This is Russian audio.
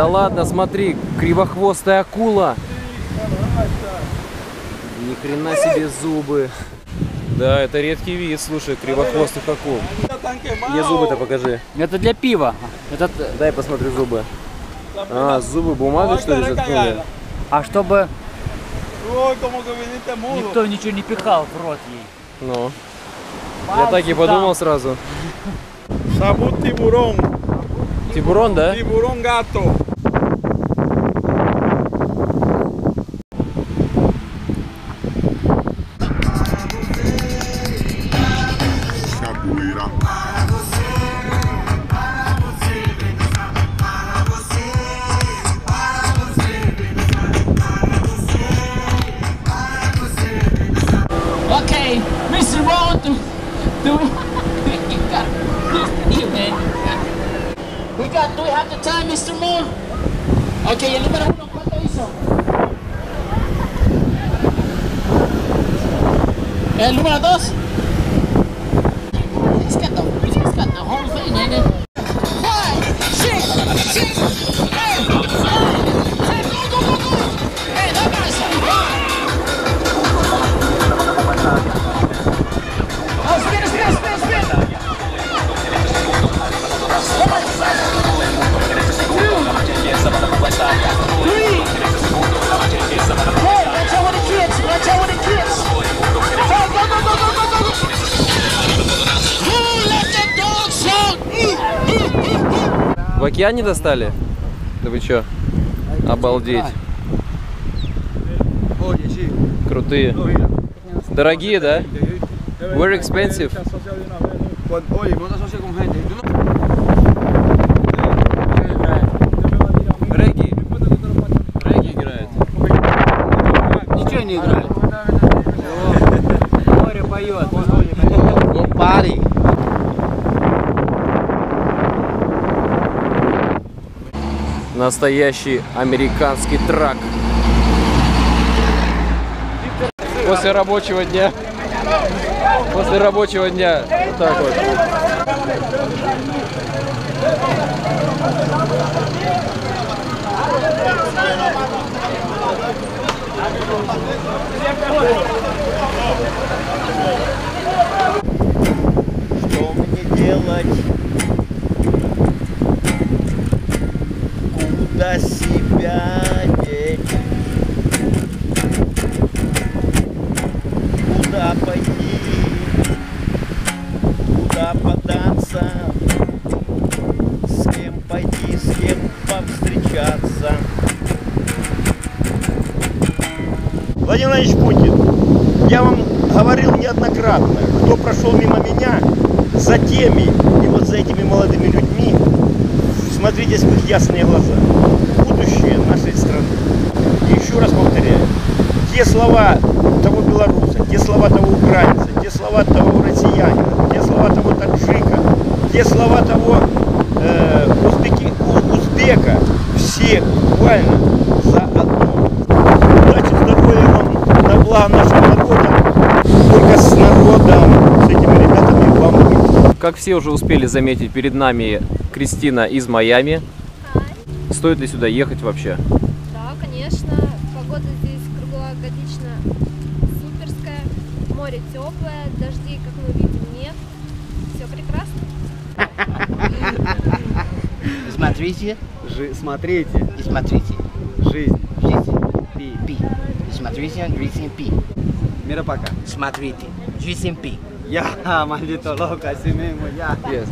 Да ладно, смотри, кривохвостая акула. Ни хрена себе зубы. Да, это редкий вид, слушай, кривохвостых акул. Где зубы-то покажи. Это для пива. Это, Дай посмотрю зубы. А, зубы бумагой что ли заткнули? а чтобы никто ничего не пихал в рот ей. Ну. Я так и подумал сразу. Sabut tiburón. Тибурон, да? Tiburón gato. Do we. We got, we have the time, Mr. Moore? Okay, el número uno, ¿cuánto hizo? El número dos? Океане достали? Да вы чё? Обалдеть. Крутые. Дорогие, да? Very expensive. Регги. Регги играет. Ничего не играли. Море поет. Пари. Настоящий американский трак. После рабочего дня. После рабочего дня. Вот так вот. Что мне делать? Владимир Владимирович Путин, я вам говорил неоднократно, кто прошел мимо меня, за теми и вот за этими молодыми людьми, смотритесь в их ясные глаза. Будущее нашей страны. И еще раз повторяю, те слова того белоруса, те слова того украинца, те слова того россиянина, те слова того таджика, те слова того э, узбеки- узбека, все буквально за одно. Удачи, здоровья вам, на благо нашего народа. Только с народом, с этими ребятами вам быть. Как все уже успели заметить, перед нами Кристина из Майами. Стоит ли сюда ехать вообще? Да, конечно. Погода здесь круглогодично суперская. Море теплое, дождей, как мы видим, нет. Все прекрасно. Смотрите Жи- смотрите, и смотрите. жизнь. Жизнь. Пи. Пи. И смотрите, жизнь пи. Mira para acá. Смотрите. Жизнь пи. Ya, maldito loco, así mismo, ya. Yes.